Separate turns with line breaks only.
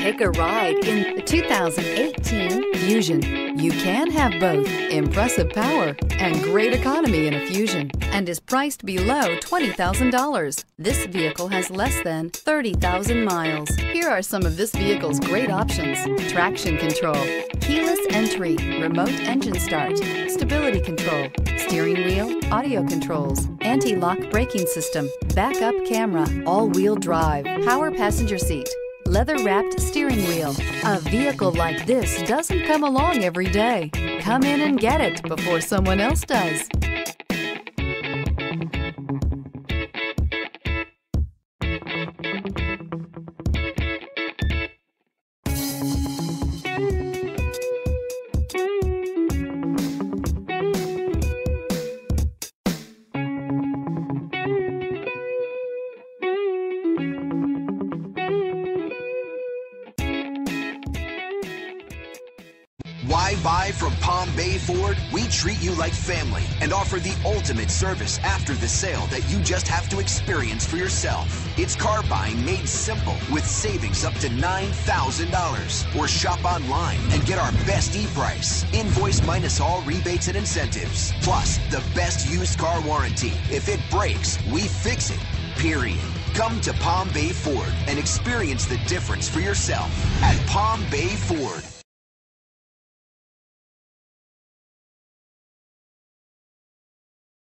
Take a ride in the 2018 Fusion. You can have both impressive power and great economy in a Fusion and is priced below $20,000. This vehicle has less than 30,000 miles. Here are some of this vehicle's great options. Traction control, keyless entry, remote engine start, stability control, steering wheel, audio controls, anti-lock braking system, backup camera, all-wheel drive, power passenger seat, leather-wrapped steering wheel. A vehicle like this doesn't come along every day. Come in and get it before someone else does.
Why buy from Palm Bay Ford? We treat you like family and offer the ultimate service after the sale that you just have to experience for yourself. It's car buying made simple with savings up to $9,000. Or shop online and get our best e-price. Invoice minus all rebates and incentives. Plus, the best used car warranty. If it breaks, we fix it. Period. Come to Palm Bay Ford and experience the difference for yourself at Palm Bay Ford.